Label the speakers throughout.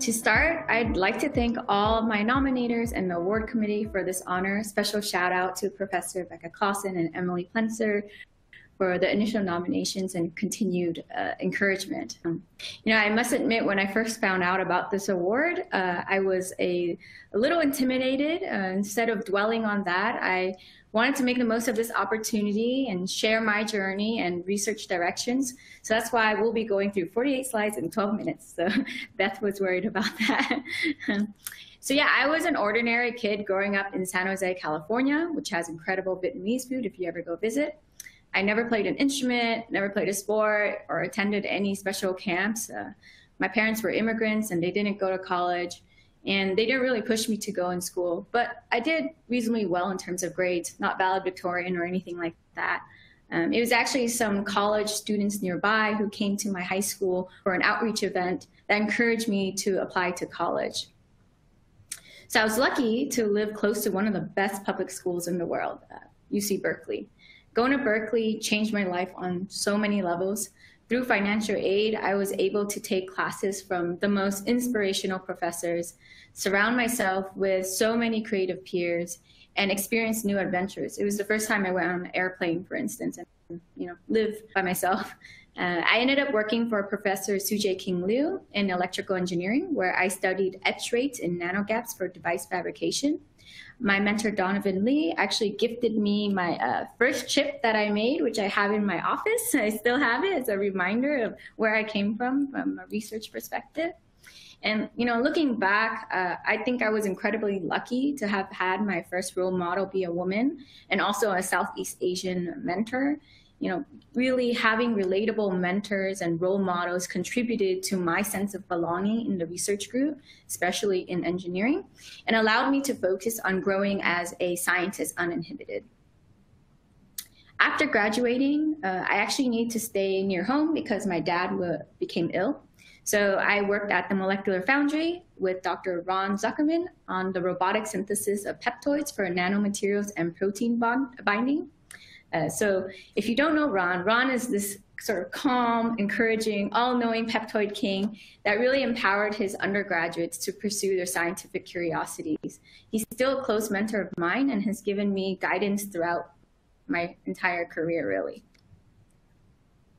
Speaker 1: To start, I'd like to thank all my nominators and the award committee for this honor. Special shout out to Professor Becca Clausen and Emily Pentzer for the initial nominations and continued uh, encouragement. Um, you know, I must admit, when I first found out about this award, uh, I was a, a little intimidated. Uh, instead of dwelling on that, I wanted to make the most of this opportunity and share my journey and research directions. So that's why we'll be going through 48 slides in 12 minutes. So Beth was worried about that. so yeah, I was an ordinary kid growing up in San Jose, California, which has incredible Vietnamese food if you ever go visit. I never played an instrument, never played a sport, or attended any special camps. Uh, my parents were immigrants and they didn't go to college, and they didn't really push me to go in school. But I did reasonably well in terms of grades, not valedictorian or anything like that. Um, it was actually some college students nearby who came to my high school for an outreach event that encouraged me to apply to college. So I was lucky to live close to one of the best public schools in the world, uh, UC Berkeley. Going to Berkeley changed my life on so many levels. Through financial aid, I was able to take classes from the most inspirational professors, surround myself with so many creative peers, and experience new adventures. It was the first time I went on an airplane, for instance, and you know, live by myself. Uh, I ended up working for Professor Tsu-Jae King Liu in electrical engineering, where I studied etch rates and nanogaps for device fabrication my mentor Donovan Lee actually gifted me my uh, first chip that I made, which I have in my office. I still have it as a reminder of where I came from from a research perspective. And you know, looking back, uh, I think I was incredibly lucky to have had my first role model be a woman and also a Southeast Asian mentor you know, really having relatable mentors and role models contributed to my sense of belonging in the research group, especially in engineering, and allowed me to focus on growing as a scientist uninhibited. After graduating, uh, I actually needed to stay near home because my dad became ill. So I worked at the Molecular Foundry with Dr. Ron Zuckermann on the robotic synthesis of peptoids for nanomaterials and protein bond binding. Uh, so if you don't know Ron, Ron is this sort of calm, encouraging, all-knowing peptoid king that really empowered his undergraduates to pursue their scientific curiosities. He's still a close mentor of mine and has given me guidance throughout my entire career, really.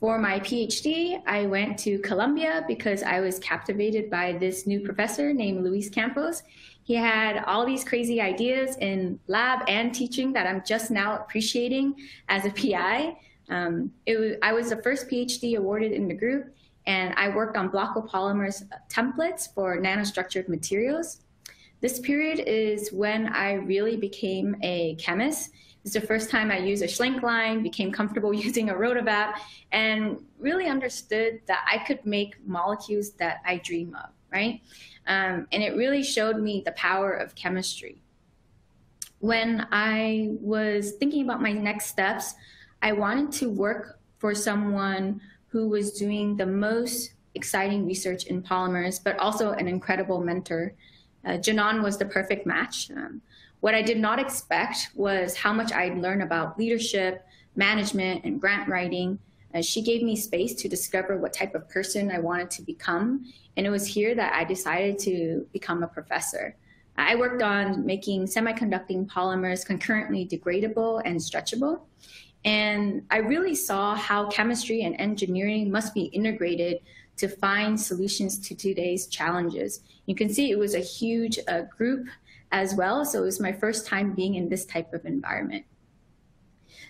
Speaker 1: For my PhD, I went to Columbia because I was captivated by this new professor named Luis Campos. He had all these crazy ideas in lab and teaching that I'm just now appreciating as a PI. Um, was, I was the first PhD awarded in the group, and I worked on block copolymers templates for nanostructured materials. This period is when I really became a chemist. It's the first time I used a Schlenk line, became comfortable using a rotovap, and really understood that I could make molecules that I dream of, right? Um, and it really showed me the power of chemistry. When I was thinking about my next steps, I wanted to work for someone who was doing the most exciting research in polymers, but also an incredible mentor. Uh, Zhenan was the perfect match. Um, what I did not expect was how much I'd learn about leadership, management, and grant writing, uh, she gave me space to discover what type of person I wanted to become. And it was here that I decided to become a professor. I worked on making semiconducting polymers concurrently degradable and stretchable. And I really saw how chemistry and engineering must be integrated to find solutions to today's challenges. You can see it was a huge uh, group as well. So it was my first time being in this type of environment.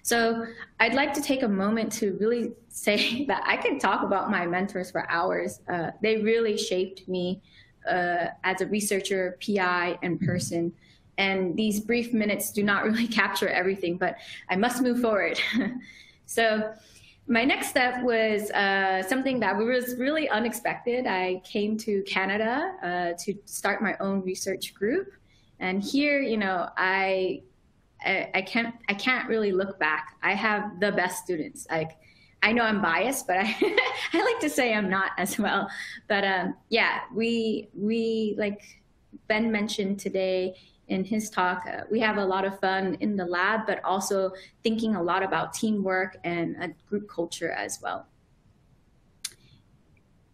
Speaker 1: So I'd like to take a moment to really say that I can talk about my mentors for hours. Uh, they really shaped me uh, as a researcher, PI, and person. And these brief minutes do not really capture everything, but I must move forward. so my next step was uh, something that was really unexpected. I came to Canada uh, to start my own research group. And here, you know, I I, can't I can't really look back. I have the best students. Like I know I'm biased, but I I like to say I'm not as well. But um, yeah, we we like Ben mentioned today in his talk, uh, we have a lot of fun in the lab, but also thinking a lot about teamwork and a group culture as well.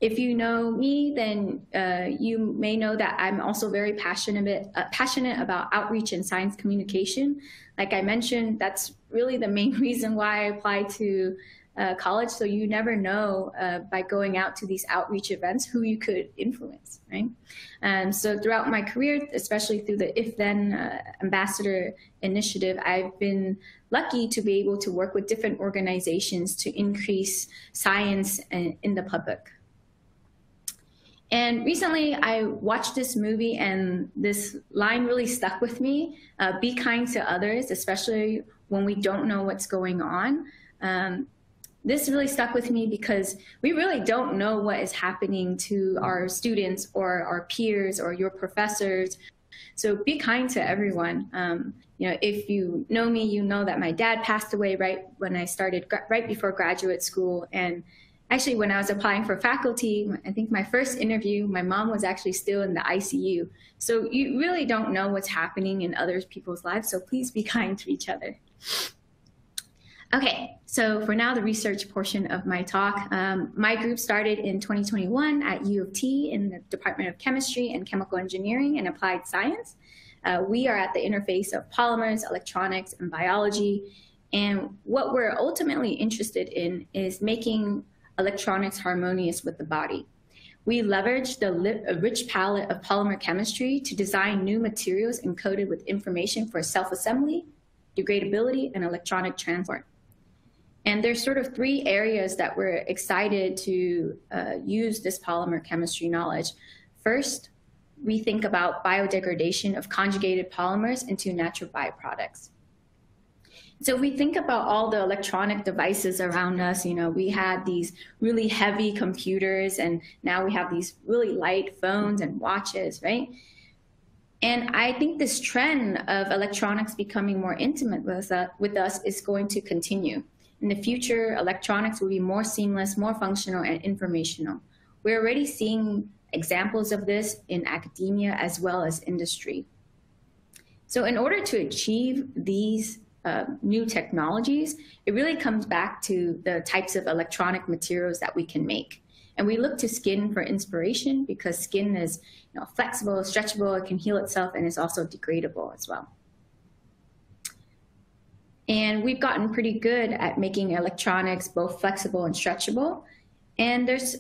Speaker 1: If you know me, then uh, you may know that I'm also very passionate, uh, passionate about outreach and science communication. Like I mentioned, that's really the main reason why I applied to uh, college. So you never know uh, by going out to these outreach events who you could influence, right? Um, so throughout my career, especially through the If Then uh, Ambassador Initiative, I've been lucky to be able to work with different organizations to increase science in the public. And recently I watched this movie and this line really stuck with me. Uh, be kind to others, especially when we don't know what's going on. Um, this really stuck with me because we really don't know what is happening to our students or our peers or your professors. So be kind to everyone. Um, you know, if you know me, you know that my dad passed away right when I started, right before graduate school. And actually, when I was applying for faculty, I think my first interview, my mom was actually still in the ICU. So you really don't know what's happening in other people's lives. So please be kind to each other. Okay, so for now, the research portion of my talk. Um, my group started in 2021 at U of T in the Department of Chemistry and Chemical Engineering and Applied Science. Uh, we are at the interface of polymers, electronics, and biology. And what we're ultimately interested in is making electronics harmonious with the body. We leverage the rich palette of polymer chemistry to design new materials encoded with information for self-assembly, degradability, and electronic transport. And there's sort of three areas that we're excited to uh, use this polymer chemistry knowledge. First, we think about biodegradation of conjugated polymers into natural byproducts. So if we think about all the electronic devices around us, you know, we had these really heavy computers and now we have these really light phones and watches, right? And I think this trend of electronics becoming more intimate with, uh, with us is going to continue. In the future, electronics will be more seamless, more functional, and informational. We're already seeing examples of this in academia as well as industry. So in order to achieve these uh, new technologies, it really comes back to the types of electronic materials that we can make. And we look to skin for inspiration because skin is you know, flexible, stretchable, it can heal itself, and it's also degradable as well. And we've gotten pretty good at making electronics both flexible and stretchable. And there's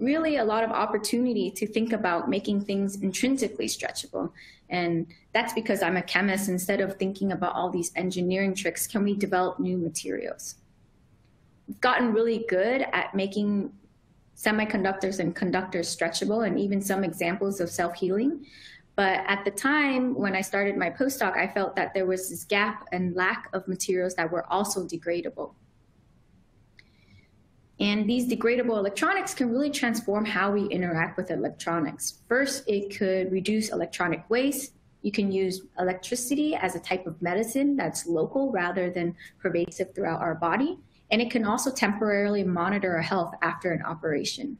Speaker 1: really a lot of opportunity to think about making things intrinsically stretchable. And that's because I'm a chemist. Instead of thinking about all these engineering tricks, can we develop new materials? We've gotten really good at making semiconductors and conductors stretchable and even some examples of self-healing. But at the time when I started my postdoc, I felt that there was this gap and lack of materials that were also degradable. And these degradable electronics can really transform how we interact with electronics. First, it could reduce electronic waste. You can use electricity as a type of medicine that's local rather than pervasive throughout our body. And it can also temporarily monitor our health after an operation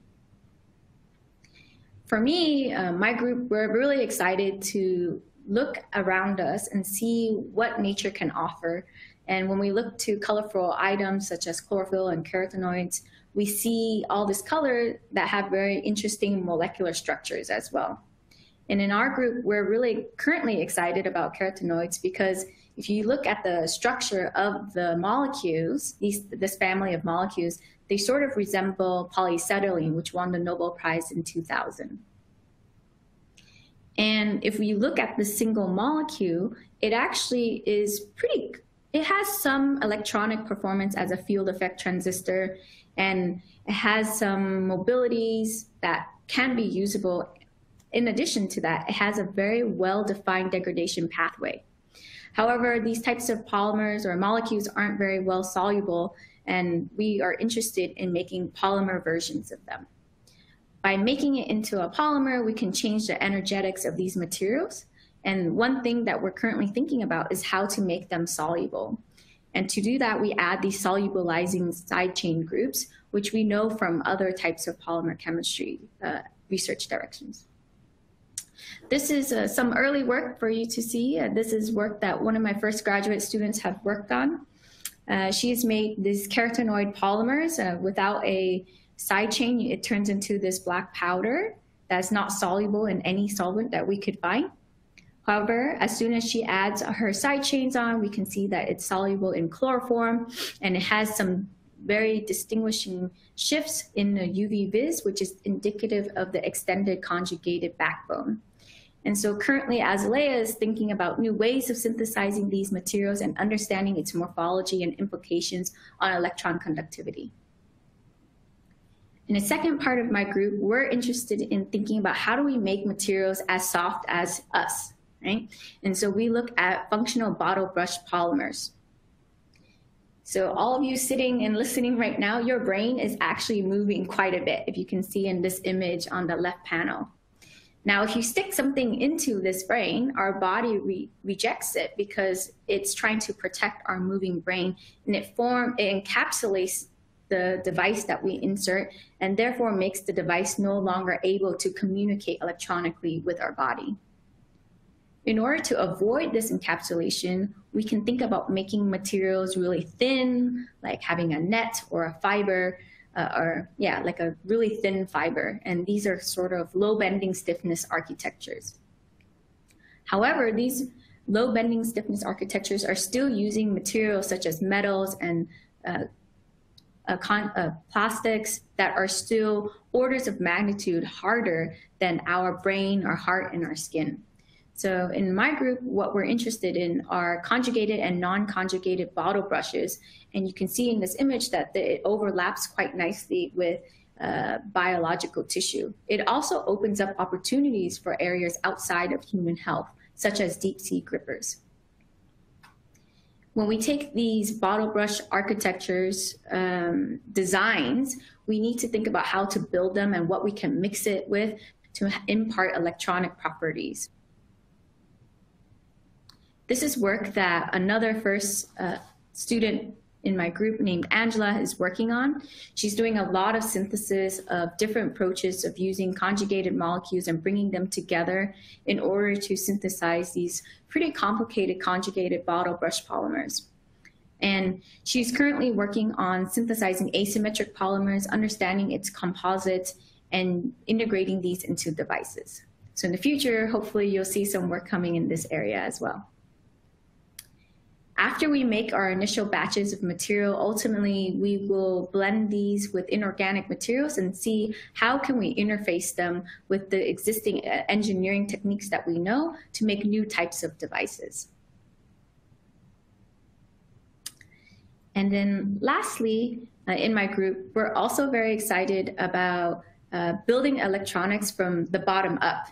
Speaker 1: for me, uh, my group, we're really excited to look around us and see what nature can offer. And when we look to colorful items such as chlorophyll and carotenoids, we see all this color that have very interesting molecular structures as well. And in our group, we're really currently excited about carotenoids because if you look at the structure of the molecules, these, this family of molecules, they sort of resemble polyacetylene, which won the Nobel Prize in 2000. And if we look at the single molecule, it actually is pretty, it has some electronic performance as a field effect transistor, and it has some mobilities that can be usable. In addition to that, it has a very well-defined degradation pathway. However, these types of polymers or molecules aren't very well soluble and we are interested in making polymer versions of them. By making it into a polymer, we can change the energetics of these materials. And one thing that we're currently thinking about is how to make them soluble. And to do that, we add these solubilizing side chain groups, which we know from other types of polymer chemistry uh, research directions. This is uh, some early work for you to see. Uh, this is work that one of my first graduate students have worked on. Uh, she's made these carotenoid polymers uh, without a side chain, it turns into this black powder that's not soluble in any solvent that we could find. However, as soon as she adds her side chains on, we can see that it's soluble in chloroform and it has some very distinguishing shifts in the UV vis, which is indicative of the extended conjugated backbone. And so currently Azalea is thinking about new ways of synthesizing these materials and understanding its morphology and implications on electron conductivity. In the second part of my group, we're interested in thinking about how do we make materials as soft as us, right? And so we look at functional bottle brush polymers. So all of you sitting and listening right now, your brain is actually moving quite a bit, if you can see in this image on the left panel. Now, if you stick something into this brain, our body re rejects it because it's trying to protect our moving brain, and it form it encapsulates the device that we insert, and therefore makes the device no longer able to communicate electronically with our body. In order to avoid this encapsulation, we can think about making materials really thin, like having a net or a fiber, uh, or yeah, like a really thin fiber. And these are sort of low bending stiffness architectures. However, these low bending stiffness architectures are still using materials such as metals and uh, uh, uh, plastics that are still orders of magnitude harder than our brain, our heart, and our skin. So in my group, what we're interested in are conjugated and non-conjugated bottle brushes. And you can see in this image that it overlaps quite nicely with uh, biological tissue. It also opens up opportunities for areas outside of human health, such as deep sea grippers. When we take these bottle brush architectures um, designs, we need to think about how to build them and what we can mix it with to impart electronic properties. This is work that another first uh, student in my group named Angela is working on. She's doing a lot of synthesis of different approaches of using conjugated molecules and bringing them together in order to synthesize these pretty complicated conjugated bottle brush polymers. And she's currently working on synthesizing asymmetric polymers, understanding its composites, and integrating these into devices. So in the future, hopefully you'll see some work coming in this area as well. After we make our initial batches of material, ultimately we will blend these with inorganic materials and see how can we interface them with the existing uh, engineering techniques that we know to make new types of devices. And then lastly, uh, in my group, we're also very excited about uh, building electronics from the bottom up.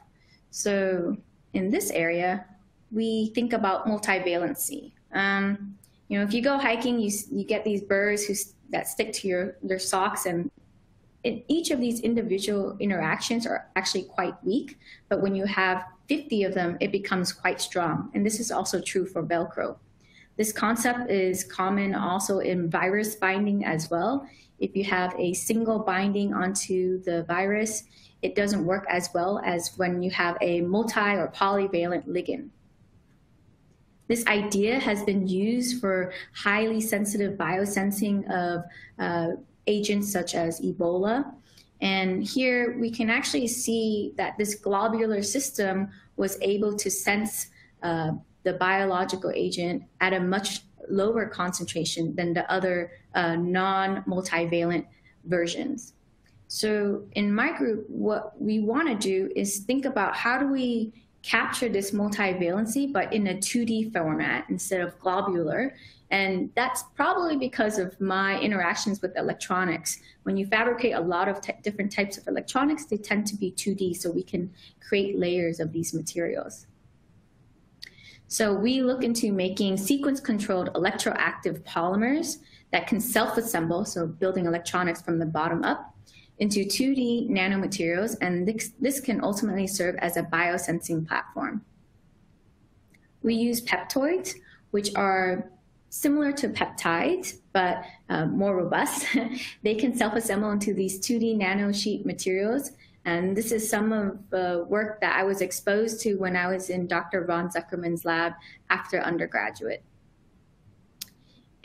Speaker 1: So in this area, we think about multivalency. Um, you know, if you go hiking, you you get these burrs who that stick to your their socks, and it, each of these individual interactions are actually quite weak. But when you have 50 of them, it becomes quite strong. And this is also true for Velcro. This concept is common also in virus binding as well. If you have a single binding onto the virus, it doesn't work as well as when you have a multi or polyvalent ligand. This idea has been used for highly sensitive biosensing of uh, agents such as Ebola. And here we can actually see that this globular system was able to sense uh, the biological agent at a much lower concentration than the other uh, non-multivalent versions. So in my group, what we want to do is think about how do we capture this multivalency, but in a 2D format instead of globular. And that's probably because of my interactions with electronics. When you fabricate a lot of different types of electronics, they tend to be 2D, so we can create layers of these materials. So we look into making sequence-controlled electroactive polymers that can self-assemble, so building electronics from the bottom up, into 2D nanomaterials, and this, this can ultimately serve as a biosensing platform. We use peptoids, which are similar to peptides, but uh, more robust. they can self-assemble into these 2D nanosheet materials. And this is some of the work that I was exposed to when I was in Dr. Ron Zuckermann's lab after undergraduate.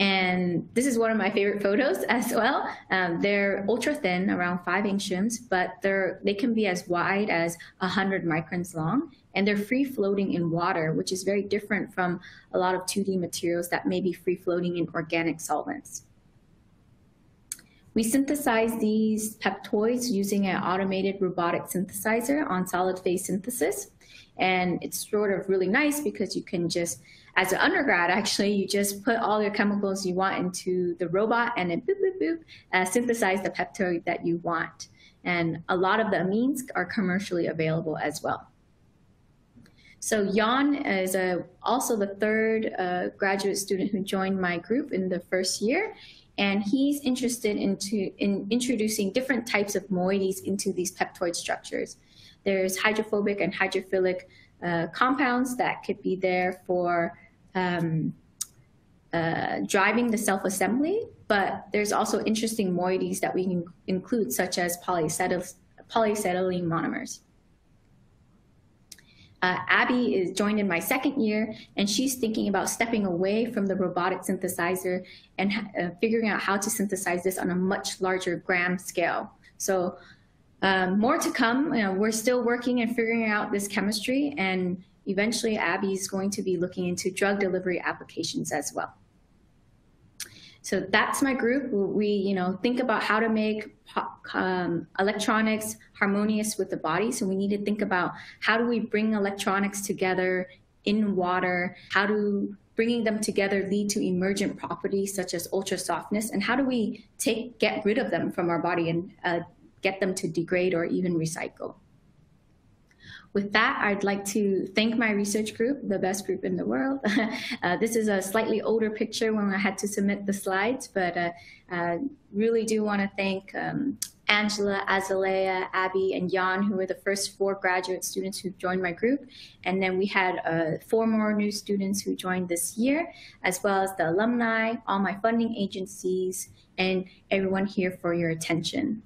Speaker 1: And this is one of my favorite photos as well. Um, they're ultra thin, around five inches, but they're they can be as wide as 100 microns long, and they're free floating in water, which is very different from a lot of 2D materials that may be free floating in organic solvents. We synthesize these peptoids using an automated robotic synthesizer on solid phase synthesis. And it's sort of really nice because you can just, as an undergrad, actually, you just put all your chemicals you want into the robot and then boop, boop, boop, uh, synthesize the peptide that you want. And a lot of the amines are commercially available as well. So Jan is a, also the third uh, graduate student who joined my group in the first year and he's interested into in introducing different types of moieties into these peptoid structures. There's hydrophobic and hydrophilic uh, compounds that could be there for um, uh, driving the self-assembly, but there's also interesting moieties that we can include, such as polyacetylene monomers. Uh, Abby is joined in my second year, and she's thinking about stepping away from the robotic synthesizer and uh, figuring out how to synthesize this on a much larger gram scale. So um, more to come. You know, we're still working and figuring out this chemistry, and eventually Abby's going to be looking into drug delivery applications as well. So that's my group. We, you know, think about how to make um, electronics harmonious with the body. So we need to think about how do we bring electronics together in water? How do bringing them together lead to emergent properties such as ultra softness? And how do we take get rid of them from our body and uh, get them to degrade or even recycle? With that, I'd like to thank my research group, the best group in the world. uh, this is a slightly older picture when I had to submit the slides, but uh, uh, really do want to thank um, Angela, Azalea, Abby, and Jan, who were the first four graduate students who joined my group. And then we had uh, four more new students who joined this year, as well as the alumni, all my funding agencies, and everyone here for your attention.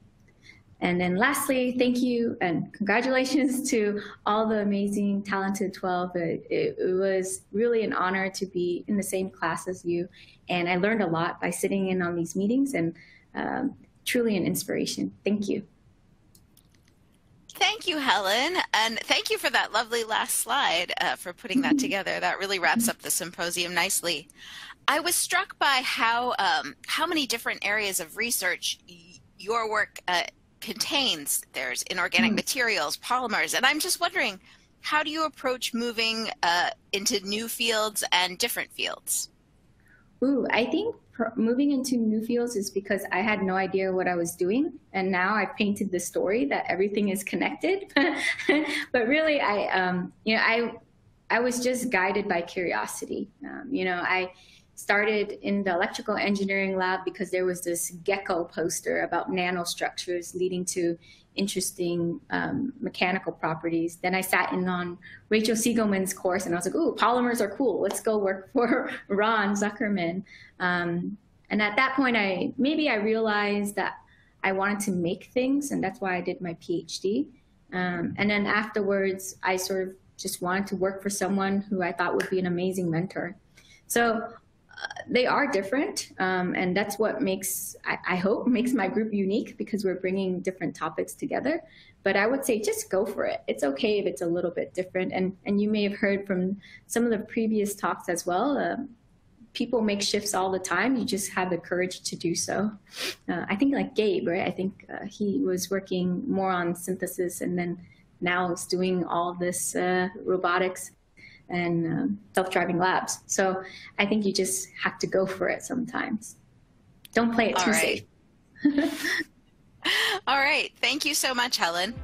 Speaker 1: And then lastly, thank you and congratulations to all the amazing, talented 12. It, it, it, was really an honor to be in the same class as you. And I learned a lot by sitting in on these meetings and um, truly an inspiration. Thank you.
Speaker 2: Thank you, Helen. And thank you for that lovely last slide uh, for putting that together. That really wraps up the symposium nicely. I was struck by how, um, how many different areas of research your work uh, contains. There's inorganic mm. materials, polymers, and I'm just wondering, how do you approach moving uh, into new fields and different fields?
Speaker 1: Ooh, I think moving into new fields is because I had no idea what I was doing, and now I've painted the story that everything is connected. but really, I, um, you know, I, I was just guided by curiosity. Um, you know, I started in the electrical engineering lab because there was this gecko poster about nanostructures leading to interesting um, mechanical properties. Then I sat in on Rachel Segalman's course and I was like, ooh, polymers are cool. Let's go work for Ron Zuckermann. Um, and at that point, I maybe I realized that I wanted to make things, and that's why I did my PhD. Um, and then afterwards, I sort of just wanted to work for someone who I thought would be an amazing mentor. So they are different, um, and that's what makes I, I, hope makes my group unique because we're bringing different topics together. But I would say just go for it. It's okay if it's a little bit different, and and you may have heard from some of the previous talks as well. Uh, people make shifts all the time. You just have the courage to do so. Uh, I think like Gabe, right? I think uh, he was working more on synthesis, and then now is doing all this uh, robotics and um, self-driving labs. So I think you just have to go for it sometimes. Don't play it too right. safe.
Speaker 2: All right. Thank you so much, Helen.